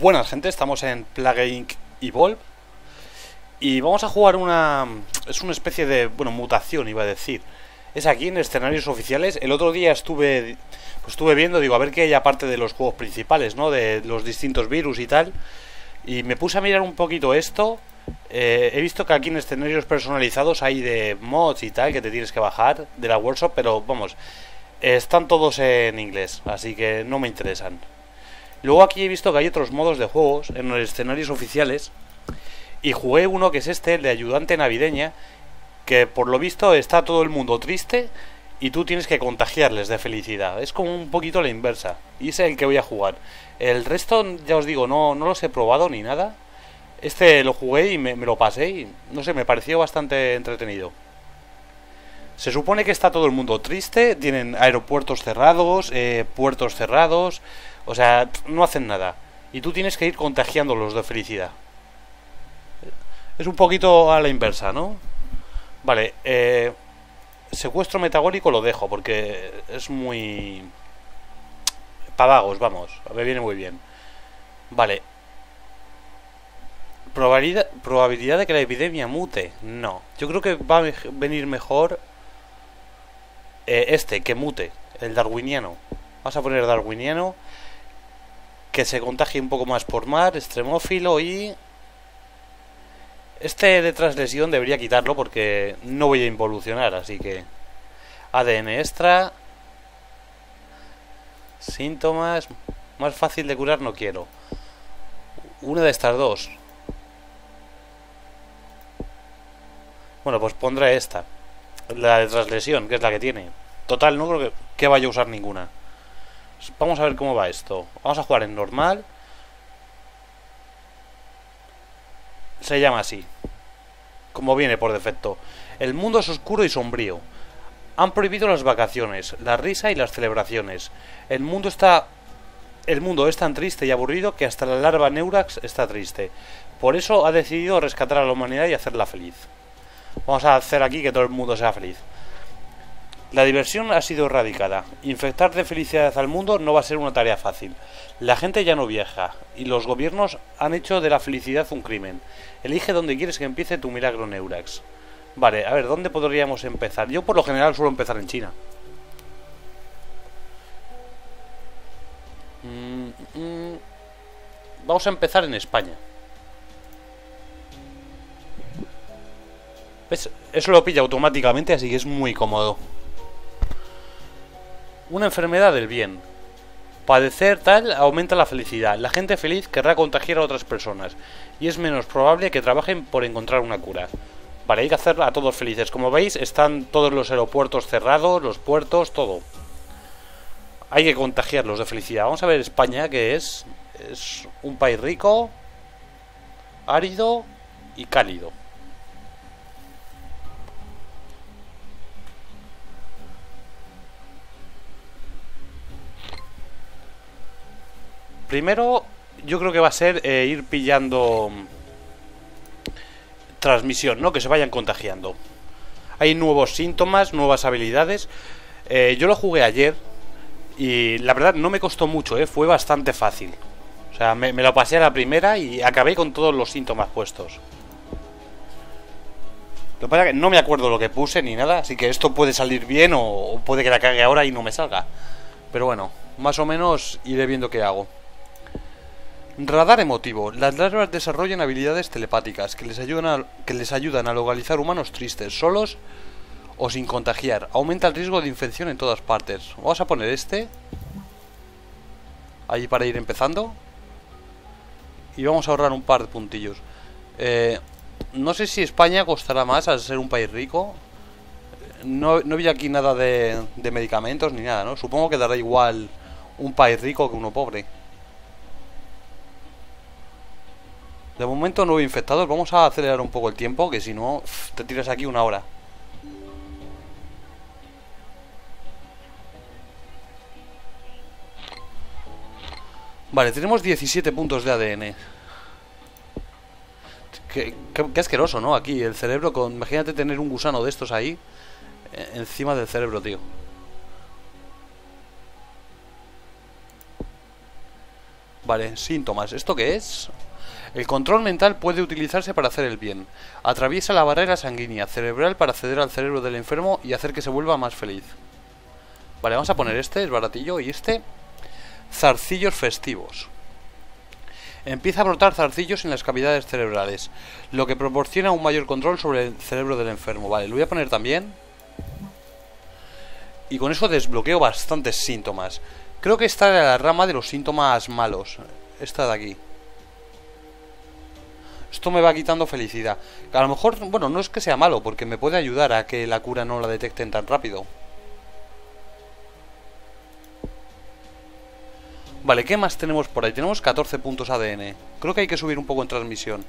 Buenas gente, estamos en Plague Inc. Evolve Y vamos a jugar una... Es una especie de... Bueno, mutación iba a decir. Es aquí en escenarios oficiales. El otro día estuve... Pues estuve viendo, digo, a ver qué hay aparte de los juegos principales, ¿no? De los distintos virus y tal. Y me puse a mirar un poquito esto. Eh, He visto que aquí en escenarios personalizados hay de mods y tal Que te tienes que bajar de la workshop Pero vamos, están todos en inglés Así que no me interesan Luego aquí he visto que hay otros modos de juegos en los escenarios oficiales. Y jugué uno que es este, el de ayudante navideña, que por lo visto está todo el mundo triste y tú tienes que contagiarles de felicidad. Es como un poquito la inversa. Y es el que voy a jugar. El resto, ya os digo, no, no los he probado ni nada. Este lo jugué y me, lo pasé y no sé, me pareció bastante entretenido. Se supone que está todo el mundo triste, tienen aeropuertos cerrados, eh, puertos cerrados, o sea, no hacen nada. Y tú tienes que ir contagiándolos de felicidad. Es un poquito a la inversa, ¿no? Vale, eh, secuestro metagórico lo dejo porque es muy... Pavagos, vamos, me viene muy bien. Vale. Probabilidad, probabilidad de que la epidemia mute. No. Yo creo que va a venir mejor eh, este, que mute, el darwiniano. Vamos a poner darwiniano que se contagie un poco más por mar, extremófilo y... Este de translesión debería quitarlo porque no voy a involucionar, así que... ADN extra... Síntomas... Más fácil de curar no quiero. Una de estas dos. Bueno, pues pondré esta. La de translesión, que es la que tiene. Total, no creo que, que vaya a usar ninguna. Vamos a ver cómo va esto. Vamos a jugar en normal. Se llama así. Como viene por defecto. El mundo es oscuro y sombrío. Han prohibido las vacaciones, la risa y las celebraciones. El mundo está el mundo es tan triste y aburrido que hasta la larva Neurax está triste. Por eso ha decidido rescatar a la humanidad y hacerla feliz. Vamos a hacer aquí que todo el mundo sea feliz. La diversión ha sido erradicada. Infectar de felicidad al mundo no va a ser una tarea fácil. La gente ya no viaja y los gobiernos han hecho de la felicidad un crimen. Elige dónde quieres que empiece tu milagro Neurax. Vale, a ver, ¿dónde podríamos empezar? Yo por lo general suelo empezar en China. Mm, mm. Vamos a empezar en España. ¿Ves? Eso lo pilla automáticamente, así que es muy cómodo. Una enfermedad del bien. Padecer tal aumenta la felicidad. La gente feliz querrá contagiar a otras personas y es menos probable que trabajen por encontrar una cura. Vale, hay que hacer a todos felices. Como veis, están todos los aeropuertos cerrados, los puertos, todo. Hay que contagiarlos de felicidad. Vamos a ver España, que es, es un país rico, árido y cálido. Primero, yo creo que va a ser eh, ir pillando mm, transmisión, ¿no? Que se vayan contagiando. Hay nuevos síntomas, nuevas habilidades. Eh, yo lo jugué ayer y la verdad no me costó mucho, ¿eh? Fue bastante fácil. O sea, me, lo pasé a la primera y acabé con todos los síntomas puestos. Lo que pasa es que no me acuerdo lo que puse ni nada, así que esto puede salir bien o puede que la cague ahora y no me salga. Pero bueno, más o menos iré viendo qué hago. Radar emotivo. Las larvas desarrollan habilidades telepáticas que les, ayudan a, que les ayudan a localizar humanos tristes, solos o sin contagiar. Aumenta el riesgo de infección en todas partes. Vamos a poner este. Ahí para ir empezando. Y vamos a ahorrar un par de puntillos. Eh, no sé si España costará más al ser un país rico. No, no vi aquí nada de, de medicamentos ni nada, ¿no? Supongo que dará igual un país rico que uno pobre. De momento no infectados. Vamos a acelerar un poco el tiempo, que si no, te tiras aquí una hora. Vale, tenemos 17 puntos de ADN. Qué, asqueroso, ¿no? Aquí, el cerebro con... Imagínate tener un gusano de estos ahí. Eh, encima del cerebro, tío. Vale, síntomas. ¿Esto qué es? El control mental puede utilizarse para hacer el bien. Atraviesa la barrera sanguínea cerebral para acceder al cerebro del enfermo y hacer que se vuelva más feliz. Vale, vamos a poner este, es baratillo, y este. Zarcillos festivos. Empieza a brotar zarcillos en las cavidades cerebrales, lo que proporciona un mayor control sobre el cerebro del enfermo. Vale, lo voy a poner también. Y con eso desbloqueo bastantes síntomas. Creo que esta era la rama de los síntomas malos. Esta de aquí. Esto me va quitando felicidad. A lo mejor, bueno, no es que sea malo, porque me puede ayudar a que la cura no la detecten tan rápido. Vale, ¿qué más tenemos por ahí? Tenemos 14 puntos ADN. Creo que hay que subir un poco en transmisión.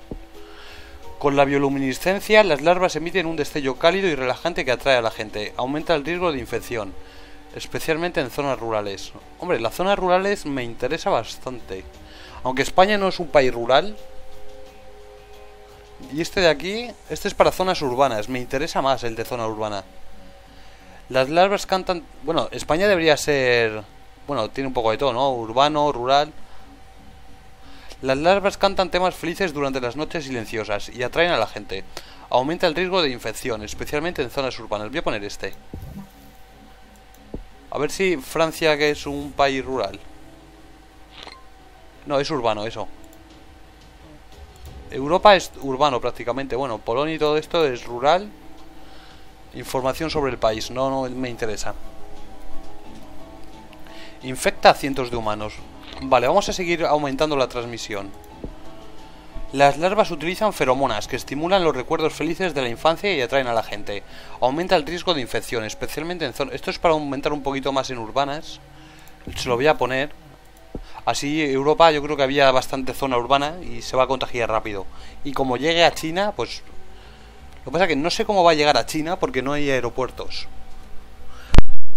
Con la bioluminiscencia, las larvas emiten un destello cálido y relajante que atrae a la gente. Aumenta el riesgo de infección, especialmente en zonas rurales. Hombre, las zonas rurales me interesa bastante. Aunque España no es un país rural, y este de aquí, este es para zonas urbanas. Me interesa más el de zona urbana. Las larvas cantan... Bueno, España debería ser... Bueno, tiene un poco de todo, ¿no? Urbano, rural... Las larvas cantan temas felices durante las noches silenciosas y atraen a la gente. Aumenta el riesgo de infección, especialmente en zonas urbanas. Voy a poner este. A ver si Francia, que es un país rural. No, es urbano, eso. Europa es urbano prácticamente. Bueno, Polonia y todo esto es rural. Información sobre el país. No, no me interesa. Infecta a cientos de humanos. Vale, vamos a seguir aumentando la transmisión. Las larvas utilizan feromonas que estimulan los recuerdos felices de la infancia y atraen a la gente. Aumenta el riesgo de infección, especialmente en zonas... Esto es para aumentar un poquito más en urbanas. Se lo voy a poner. Así Europa yo creo que había bastante zona urbana y se va a contagiar rápido. Y como llegue a China, pues... Lo que pasa es que no sé cómo va a llegar a China porque no hay aeropuertos.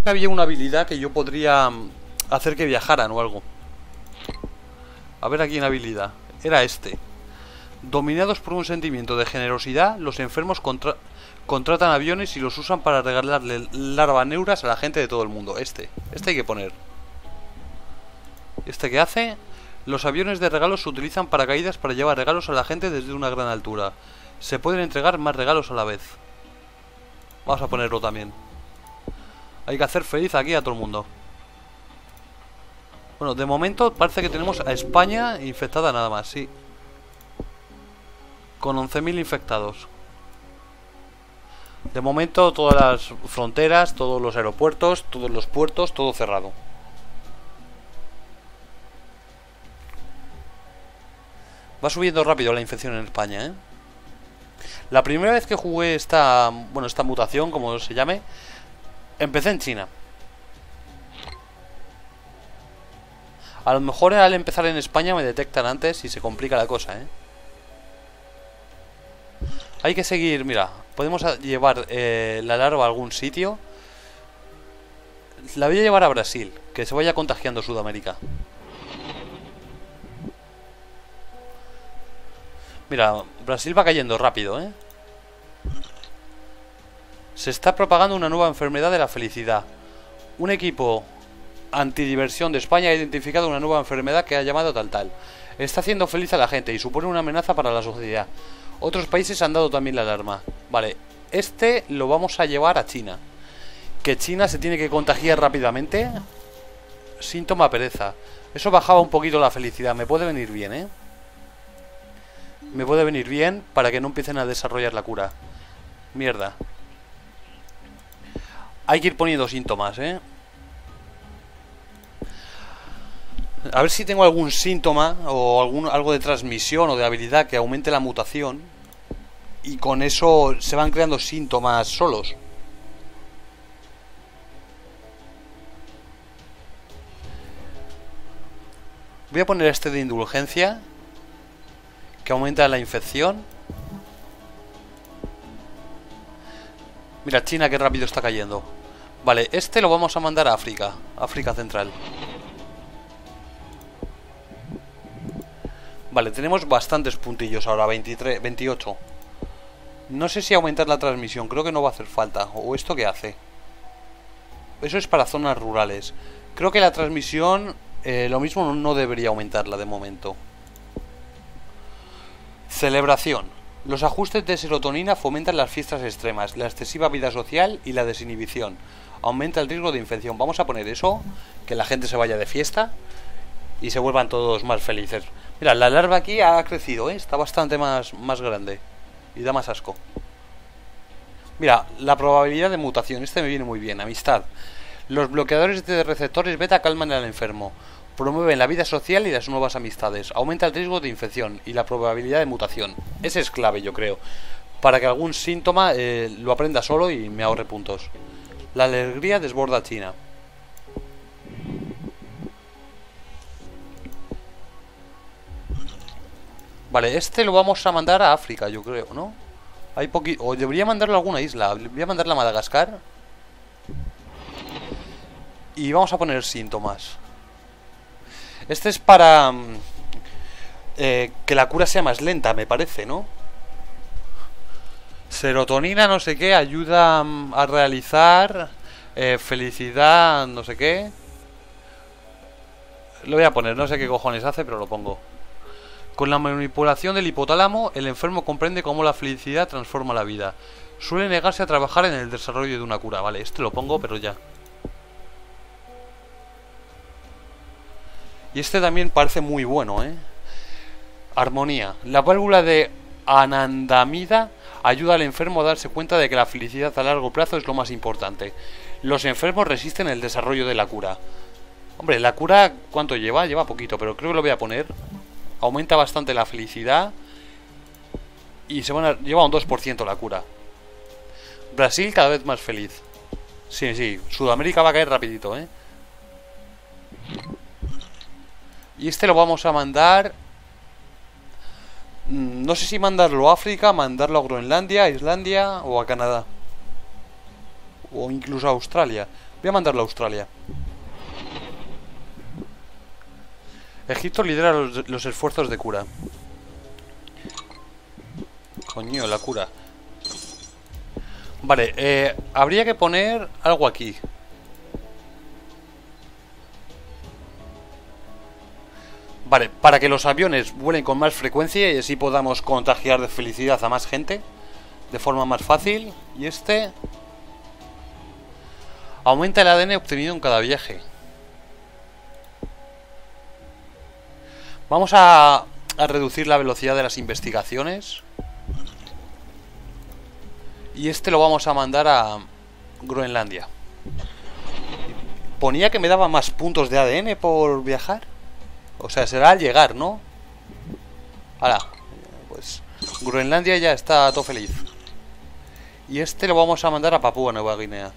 Había una habilidad que yo podría mm, hacer que viajaran o algo. A ver aquí en habilidad. Era este. Dominados por un sentimiento de generosidad, los enfermos contratan aviones y los usan para regalarle larvaneuras a la gente de todo el mundo. Este. Este hay que poner. ¿Este que hace? Los aviones de regalos se utilizan para caídas para llevar regalos a la gente desde una gran altura. Se pueden entregar más regalos a la vez. Vamos a ponerlo también. Hay que hacer feliz aquí a todo el mundo. Bueno, de momento parece que tenemos a España infectada nada más, sí. Con 11.000 infectados. De momento todas las fronteras, todos los aeropuertos, todos los puertos, todo cerrado. Va subiendo rápido la infección en España, ¿eh? La primera vez que jugué esta, bueno, esta mutación, como se llame, empecé en China. A lo mejor al empezar en España me detectan antes y se complica la cosa, ¿eh? Hay que seguir, mira, podemos llevar eh, la larva a algún sitio. La voy a llevar a Brasil, que se vaya contagiando Sudamérica. Mira, Brasil va cayendo rápido, ¿eh? Se está propagando una nueva enfermedad de la felicidad. Un equipo antidiversión de España ha identificado una nueva enfermedad que ha llamado tal tal. Está haciendo feliz a la gente y supone una amenaza para la sociedad. Otros países han dado también la alarma. Vale, este lo vamos a llevar a China. Que China se tiene que contagiar rápidamente. Síntoma pereza. Eso bajaba un poquito la felicidad. Me puede venir bien, ¿eh? Me puede venir bien para que no empiecen a desarrollar la cura. Mierda. Hay que ir poniendo síntomas, ¿eh? A ver si tengo algún síntoma o algún, algo de transmisión o de habilidad que aumente la mutación. Y con eso se van creando síntomas solos. Voy a poner este de indulgencia que aumenta la infección. Mira, China qué rápido está cayendo. Vale, este lo vamos a mandar a África, África Central. Vale, tenemos bastantes puntillos ahora, 23, 28. No sé si aumentar la transmisión, creo que no va a hacer falta. ¿O esto qué hace? Eso es para zonas rurales. Creo que la transmisión Eh, lo mismo no debería aumentarla de momento. Celebración. Los ajustes de serotonina fomentan las fiestas extremas, la excesiva vida social y la desinhibición. Aumenta el riesgo de infección. Vamos a poner eso, que la gente se vaya de fiesta y se vuelvan todos más felices. Mira, la larva aquí ha crecido, ¿eh? está bastante más, más grande y da más asco. Mira, la probabilidad de mutación, este me viene muy bien, amistad. Los bloqueadores de receptores beta calman al enfermo, promueven la vida social y las nuevas amistades, aumenta el riesgo de infección y la probabilidad de mutación. Ese es clave, yo creo, para que algún síntoma eh, lo aprenda solo y me ahorre puntos. La alegría desborda a China. Vale, este lo vamos a mandar a África, yo creo, ¿no? Hay poquito... O debería mandarlo a alguna isla. Voy a mandarla a Madagascar. Y vamos a poner síntomas. Este es para... Mm, eh, que la cura sea más lenta, me parece, ¿no? Serotonina, no sé qué, ayuda mm, a realizar... Eh, felicidad, no sé qué. Lo voy a poner, no sé qué cojones hace, pero lo pongo. Con la manipulación del hipotálamo, el enfermo comprende cómo la felicidad transforma la vida. Suele negarse a trabajar en el desarrollo de una cura. Vale, este lo pongo, pero ya. Y este también parece muy bueno, ¿eh? Armonía. La válvula de anandamida ayuda al enfermo a darse cuenta de que la felicidad a largo plazo es lo más importante. Los enfermos resisten el desarrollo de la cura. Hombre, la cura, ¿cuánto lleva? Lleva poquito, pero creo que lo voy a poner aumenta bastante la felicidad y se van a, lleva un 2% la cura. Brasil cada vez más feliz. Sí, sí, Sudamérica va a caer rapidito, ¿eh? Y este lo vamos a mandar... Mm, no sé si mandarlo a África, mandarlo a Groenlandia, a Islandia o a Canadá. O incluso a Australia. Voy a mandarlo a Australia. Egipto lidera los, esfuerzos de cura. Coño, la cura. Vale, eh, habría que poner algo aquí. Vale, para que los aviones vuelen con más frecuencia y así podamos contagiar de felicidad a más gente de forma más fácil. Y este aumenta el ADN obtenido en cada viaje. Vamos a, reducir la velocidad de las investigaciones. Y este lo vamos a mandar a Groenlandia. Ponía que me daba más puntos de ADN por viajar. O sea, será al llegar, ¿no? Ahora, pues Groenlandia ya está todo feliz. Y este lo vamos a mandar a Papúa Nueva Guinea.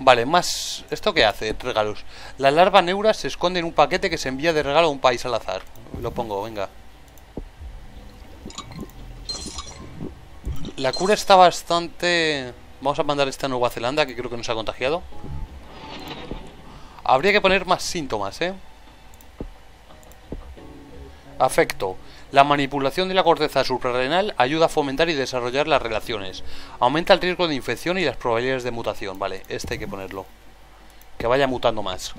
Vale, más... ¿Esto qué hace? Regalos. La larva neura se esconde en un paquete que se envía de regalo a un país al azar. Lo pongo, venga. La cura está bastante... Vamos a mandar esta a Nueva Zelanda, que creo que nos ha contagiado. Habría que poner más síntomas, ¿eh? Afecto. La manipulación de la corteza suprarrenal ayuda a fomentar y desarrollar las relaciones. Aumenta el riesgo de infección y las probabilidades de mutación. Vale, este hay que ponerlo. Que vaya mutando más.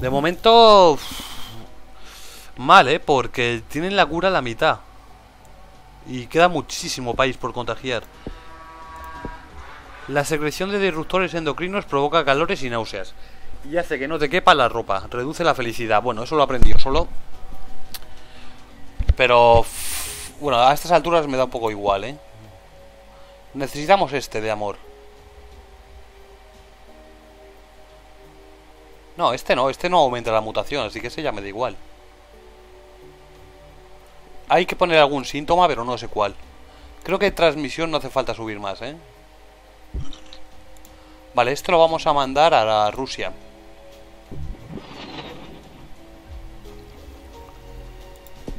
De momento... Mal, ¿eh? Porque tienen la cura a la mitad. Y queda muchísimo país por contagiar. La secreción de disruptores endocrinos provoca calores y náuseas. Y hace que no te quepa la ropa. Reduce la felicidad. Bueno, eso lo aprendió solo. Pero... Bueno, a estas alturas me da un poco igual, ¿eh? Necesitamos este de amor. No, este no, este no aumenta la mutación, así que ese ya me da igual. Hay que poner algún síntoma, pero no sé cuál. Creo que transmisión no hace falta subir más, ¿eh? Vale, esto lo vamos a mandar a Rusia.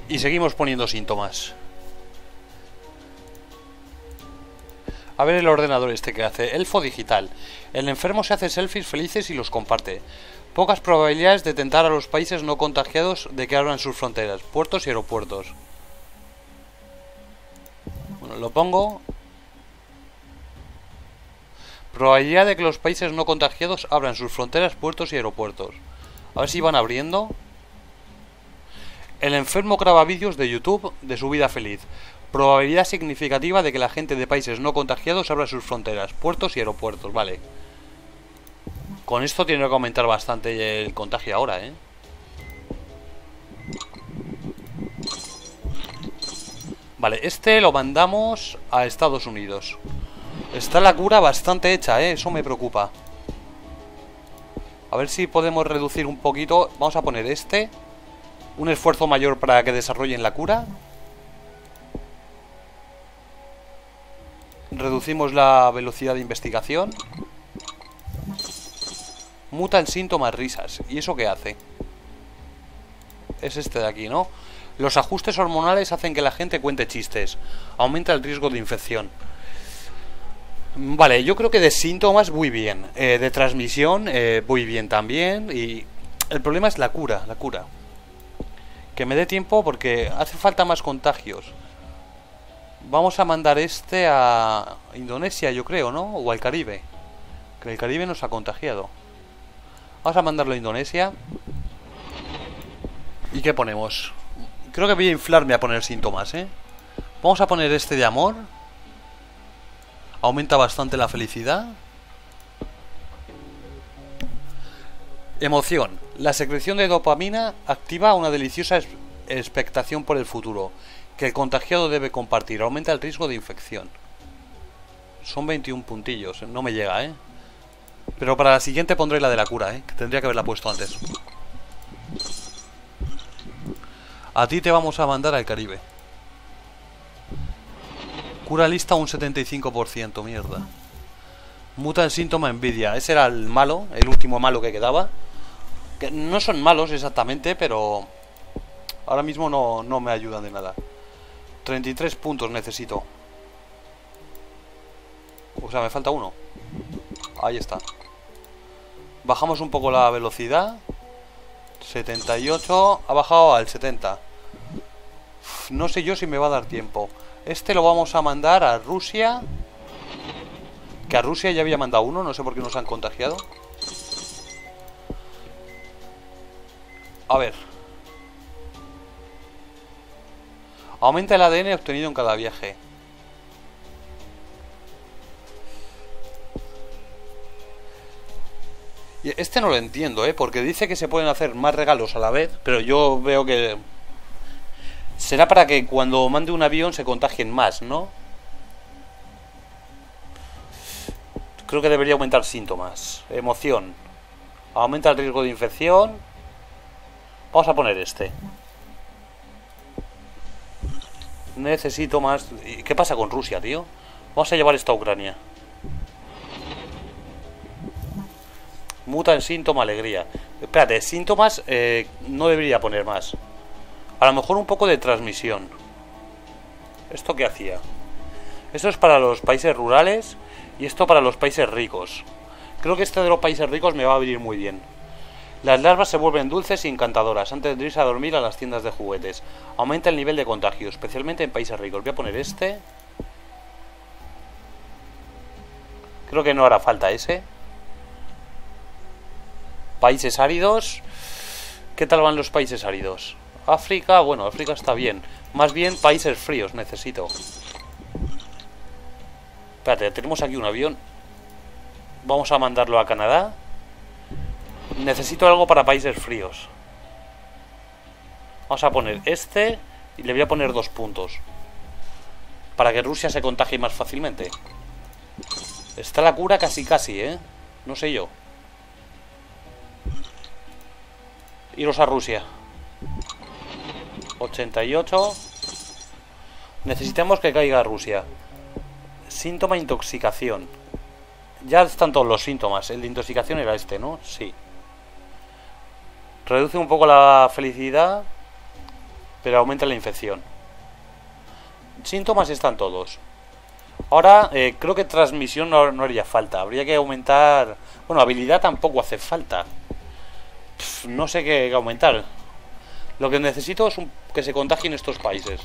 Y seguimos poniendo síntomas. A ver el ordenador este que hace. Elfo digital. El enfermo se hace selfies felices y los comparte. Pocas probabilidades de tentar a los países no contagiados de que abran sus fronteras, puertos y aeropuertos. Bueno, lo pongo. Probabilidad de que los países no contagiados abran sus fronteras, puertos y aeropuertos. A ver si van abriendo. El enfermo graba vídeos de YouTube de su vida feliz. Probabilidad significativa de que la gente de países no contagiados abra sus fronteras, puertos y aeropuertos. Vale. Con esto tiene que aumentar bastante el contagio ahora, ¿eh? Vale, este lo mandamos a Estados Unidos. Está la cura bastante hecha, ¿eh? Eso me preocupa. A ver si podemos reducir un poquito. Vamos a poner este. Un esfuerzo mayor para que desarrollen la cura. Reducimos la velocidad de investigación. Muta síntomas risas. ¿Y eso qué hace? Es este de aquí, ¿no? Los ajustes hormonales hacen que la gente cuente chistes. Aumenta el riesgo de infección. Vale, yo creo que de síntomas muy bien. Eh, de transmisión eh, muy bien también. Y el problema es la cura, la cura. Que me dé tiempo porque hace falta más contagios. Vamos a mandar este a Indonesia, yo creo, ¿no? O al Caribe. Que el Caribe nos ha contagiado. Vamos a mandarlo a Indonesia. ¿Y qué ponemos? Creo que voy a inflarme a poner síntomas, ¿eh? Vamos a poner este de amor. Aumenta bastante la felicidad. Emoción. La secreción de dopamina activa una deliciosa expectación por el futuro, que el contagiado debe compartir. Aumenta el riesgo de infección. Son 21 puntillos, no me llega, ¿eh? Pero para la siguiente pondré la de la cura, ¿eh? Que tendría que haberla puesto antes. A ti te vamos a mandar al Caribe. Cura lista un 75%, mierda. Muta el síntoma envidia. Ese era el malo, el último malo que quedaba. Que no son malos exactamente, pero ahora mismo no, no me ayudan de nada. 33 puntos necesito. O sea, me falta uno. Ahí está. Bajamos un poco la velocidad. 78. Ha bajado al 70. No sé yo si me va a dar tiempo. Este lo vamos a mandar a Rusia. Que a Rusia ya había mandado uno, no sé por qué nos han contagiado. A ver. Aumenta el ADN obtenido en cada viaje. Este no lo entiendo, ¿eh? Porque dice que se pueden hacer más regalos a la vez, pero yo veo que Será para que cuando mande un avión se contagien más, ¿no? Creo que debería aumentar síntomas. Emoción. Aumenta el riesgo de infección. Vamos a poner este. Necesito más... ¿Qué pasa con Rusia, tío? Vamos a llevar esto a Ucrania. Muta en síntoma alegría. Espérate, síntomas eh, no debería poner más. A lo mejor un poco de transmisión. ¿Esto qué hacía? Esto es para los países rurales y esto para los países ricos. Creo que este de los países ricos me va a venir muy bien. Las larvas se vuelven dulces y encantadoras antes de irse a dormir a las tiendas de juguetes. Aumenta el nivel de contagio, especialmente en países ricos. Voy a poner este. Creo que no hará falta ese. Países áridos. ¿Qué tal van los países áridos? África, bueno, África está bien. Más bien países fríos necesito. Espérate, tenemos aquí un avión. Vamos a mandarlo a Canadá. Necesito algo para países fríos. Vamos a poner este y le voy a poner dos puntos. Para que Rusia se contagie más fácilmente. Está la cura casi casi, ¿eh? No sé yo. Iros a Rusia. 88. Necesitamos que caiga Rusia. Síntoma intoxicación. Ya están todos los síntomas. El de intoxicación era este, ¿no? Sí. Reduce un poco la felicidad, pero aumenta la infección. Síntomas están todos. Ahora, eh, creo que transmisión no, haría falta. Habría que aumentar... Bueno, habilidad tampoco hace falta. no sé qué aumentar. Lo que necesito es que se contagien estos países.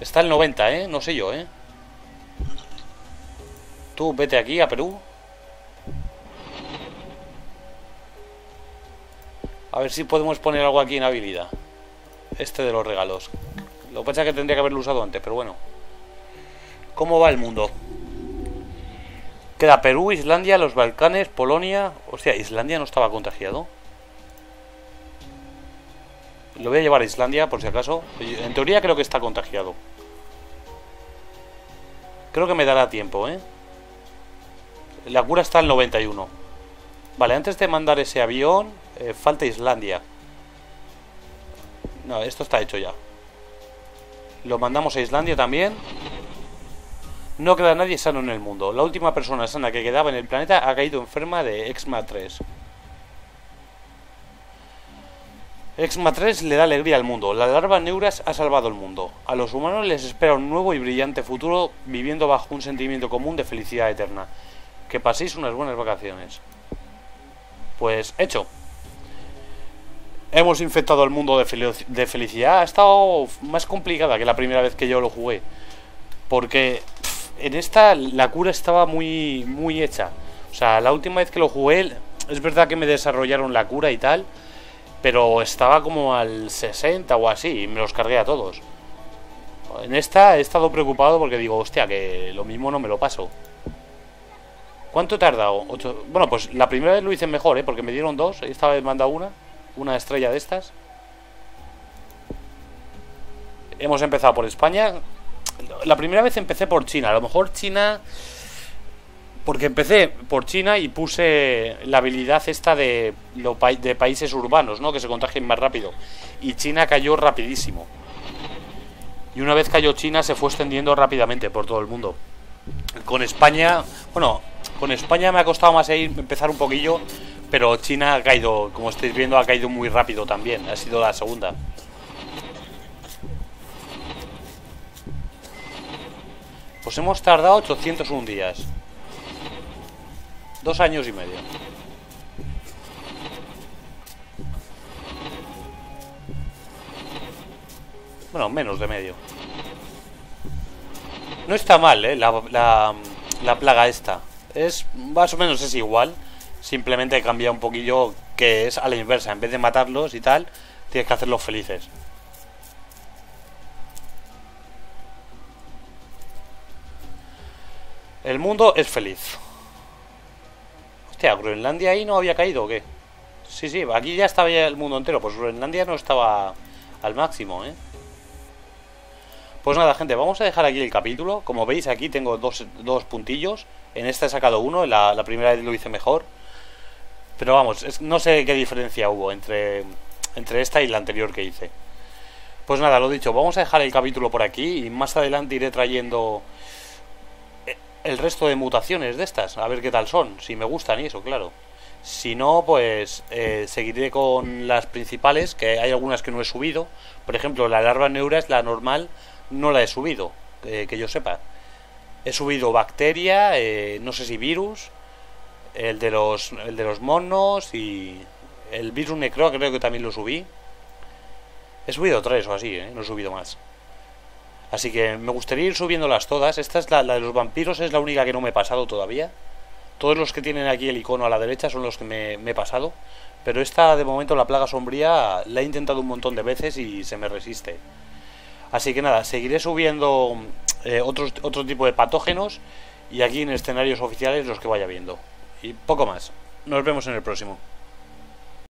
Está el 90, ¿eh? No sé yo, ¿eh? Tú vete aquí a Perú. A ver si podemos poner algo aquí en habilidad. Este de los regalos. Lo que pasa que tendría que haberlo usado antes, pero bueno. ¿Cómo va el mundo? Queda Perú, Islandia, los Balcanes, Polonia... Hostia, Islandia no estaba contagiado. Lo voy a llevar a Islandia, por si acaso. En teoría creo que está contagiado. Creo que me dará tiempo, ¿eh? La cura está al 91. Vale, antes de mandar ese avión, eh, falta Islandia. No, esto está hecho ya. Lo mandamos a Islandia también. No queda nadie sano en el mundo. La última persona sana que quedaba en el planeta ha caído enferma de Exma 3. Exma 3 le da alegría al mundo. La larva Neuras ha salvado el mundo. A los humanos les espera un nuevo y brillante futuro viviendo bajo un sentimiento común de felicidad eterna. Que paséis unas buenas vacaciones. Pues hecho. Hemos infectado el mundo de, felicidad. Ha estado más complicada que la primera vez que yo lo jugué. Porque en esta la cura estaba muy, muy hecha. O sea, la última vez que lo jugué, es verdad que me desarrollaron la cura y tal, pero estaba como al 60 o así, y me los cargué a todos. En esta he estado preocupado porque digo, hostia, que lo mismo no me lo paso. ¿Cuánto he tardado? Bueno, pues la primera vez lo hice mejor, ¿eh? Porque me dieron dos, esta vez dado una, una estrella de estas. Hemos empezado por España, la primera vez empecé por China. A lo mejor China. Porque empecé por China y puse la habilidad esta de, de países urbanos, ¿no? Que se contagien más rápido. Y China cayó rapidísimo. Y una vez cayó China se fue extendiendo rápidamente por todo el mundo. Con España, bueno, con España me ha costado más empezar un poquillo, pero China ha caído, como estáis viendo, ha caído muy rápido también. Ha sido la segunda. Pues hemos tardado 801 días. Dos años y medio. Bueno, menos de medio. No está mal, ¿eh? La, la, plaga esta. Es más o menos es igual. Simplemente cambia un poquillo que es a la inversa. En vez de matarlos y tal, tienes que hacerlos felices. El mundo es feliz. Hostia, ¿Groenlandia ahí no había caído o qué? Sí, sí, aquí ya estaba ya el mundo entero. Pues Groenlandia no estaba al máximo, ¿eh? Pues nada, gente, vamos a dejar aquí el capítulo. Como veis, aquí tengo dos, puntillos. En esta he sacado uno, en la, primera vez lo hice mejor. Pero vamos, no sé qué diferencia hubo entre, entre esta y la anterior que hice. Pues nada, lo dicho, vamos a dejar el capítulo por aquí y más adelante iré trayendo el resto de mutaciones de estas, a ver qué tal son, si me gustan y eso, claro. Si no, pues eh, seguiré con las principales, que hay algunas que no he subido. Por ejemplo, la larva neura es la normal, no la he subido, que yo sepa. He subido bacteria, eh, no sé si virus, el de los, el de los monos y el virus necro creo que también lo subí. He subido tres o así, ¿eh? no he subido más. Así que me gustaría ir subiéndolas todas. Esta es la, de los vampiros, es la única que no me he pasado todavía. Todos los que tienen aquí el icono a la derecha son los que me, he pasado. Pero esta, de momento, la plaga sombría, la he intentado un montón de veces y se me resiste. Así que nada, seguiré subiendo eh, otros, otro tipo de patógenos y aquí en escenarios oficiales los que vaya viendo. Y poco más. Nos vemos en el próximo.